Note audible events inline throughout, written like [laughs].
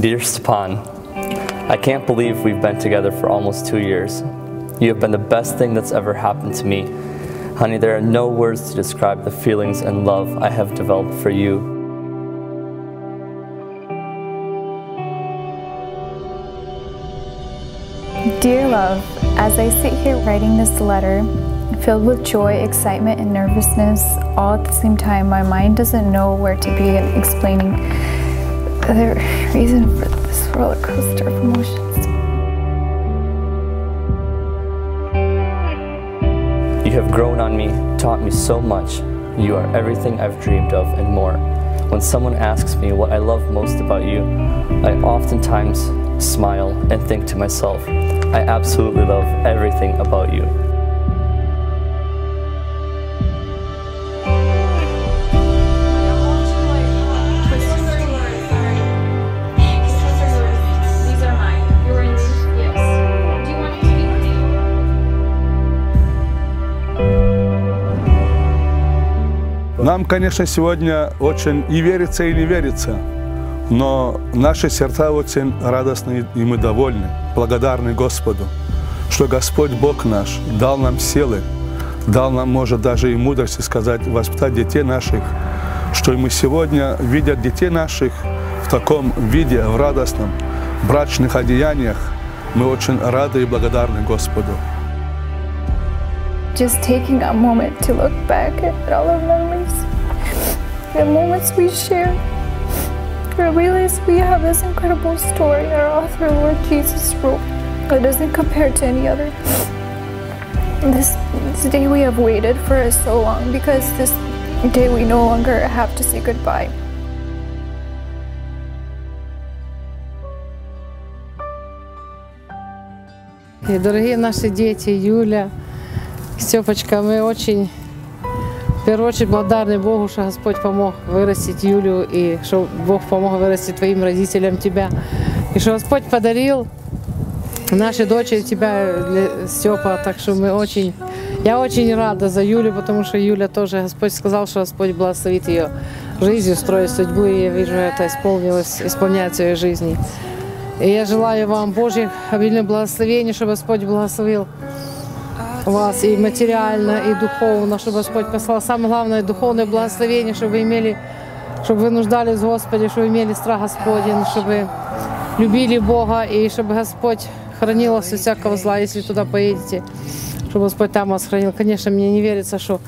Dear Stepan, I can't believe we've been together for almost two years. You have been the best thing that's ever happened to me. Honey, there are no words to describe the feelings and love I have developed for you. Dear love, as I sit here writing this letter, filled with joy, excitement, and nervousness, all at the same time, my mind doesn't know where to begin explaining the reason for this roller coaster of emotions. You have grown on me, taught me so much. You are everything I've dreamed of and more. When someone asks me what I love most about you, I oftentimes smile and think to myself, I absolutely love everything about you. Нам, конечно, сегодня очень и верится, и не верится, но наши сердца очень радостны, и мы довольны, благодарны Господу, что Господь Бог наш дал нам силы, дал нам, может, даже и мудрости сказать, воспитать детей наших, что мы сегодня, видя детей наших в таком виде, в радостном, брачных одеяниях, мы очень рады и благодарны Господу. Just taking a moment to look back at all our memories and moments we share. I realize we have this incredible story our author, Lord Jesus, wrote that doesn't compare to any other. This, this day we have waited for so long because this day we no longer have to say goodbye. И дорогие наши дети, Юля, Степочка, мы очень, в первую очередь, благодарны Богу, что Господь помог вырастить Юлю, и что Бог помог вырастить твоим родителям тебя. И что Господь подарил нашей дочери тебя, для Степа, так что мы очень, я очень рада за Юлю, потому что Юля тоже, Господь сказал, что Господь благословит ее жизнью, строить судьбу, и я вижу, это исполнилось, исполняется в ее жизни. И я желаю вам Божьих обильных благословений, чтобы Господь благословил вас и материально, и духовно, чтобы Господь послал самое главное духовное благословение, чтобы вы имели, чтобы вы нуждались в Господе, чтобы вы имели страх Господень, чтобы любили Бога и чтобы Господь хранил вас от всякого зла, если туда поедете, чтобы Господь там вас хранил. Конечно, мне не верится, что,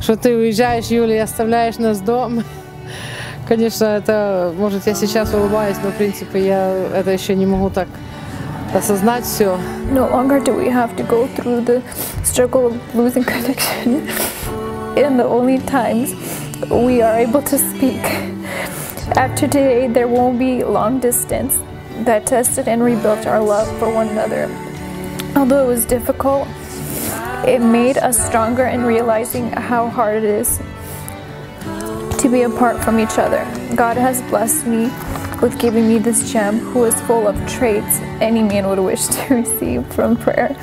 что ты уезжаешь, Юля, и оставляешь нас дома. Конечно, это, может, я сейчас улыбаюсь, но, в принципе, я это еще не могу так осознать все. No longer do we have to go through the struggle of losing connection. [laughs] In the only times we are able to speak. After today, there won't be long distance that tested and rebuilt our love for one another. Although it was difficult, it made us stronger in realizing how hard it is to be apart from each other. God has blessed me with giving me this gem who is full of traits any man would wish to [laughs] receive from prayer.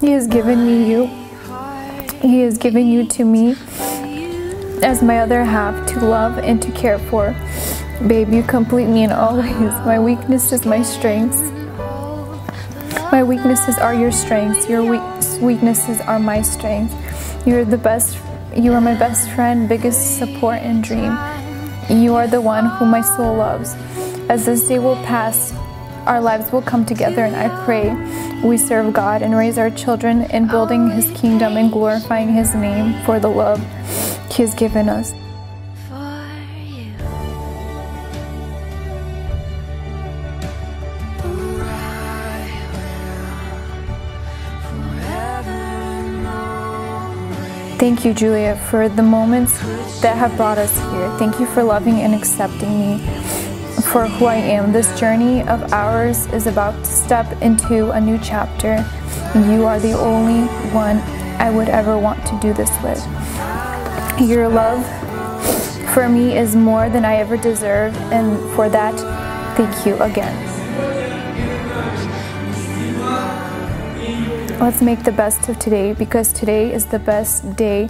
He has given me you. He has given you to me as my other half to love and to care for. Babe, you complete me in all [laughs] ways. My weakness is my strengths. My weaknesses are your strengths. Your weaknesses are my strengths. You're the best. You are my best friend, biggest support and dream. You are the one whom my soul loves. As this day will pass, our lives will come together, and I pray we serve God and raise our children in building His kingdom and glorifying His name for the love He has given us. Thank you, Julia, for the moments that have brought us here. Thank you for loving and accepting me for who I am. This journey of ours is about to step into a new chapter. You are the only one I would ever want to do this with. Your love for me is more than I ever deserve, and for that, thank you again. Let's make the best of today because today is the best day.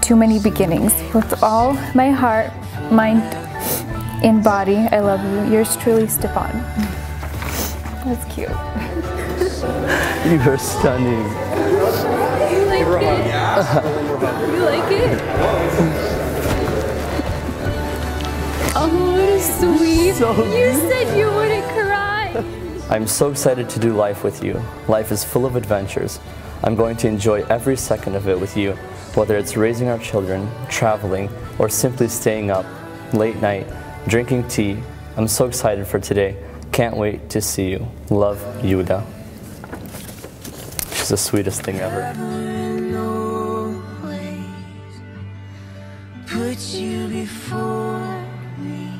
Too many beginnings. With all my heart, mind, In body, I love you. Yours truly, Stefan. That's cute. [laughs] You are stunning. You like it? you like it? Oh, it is sweet. you said you wouldn't. I'm so excited to do life with you. Life is full of adventures. I'm going to enjoy every second of it with you, whether it's raising our children, traveling, or simply staying up late night, drinking tea. I'm so excited for today. Can't wait to see you. Love, Yuda. She's the sweetest thing ever. put you before me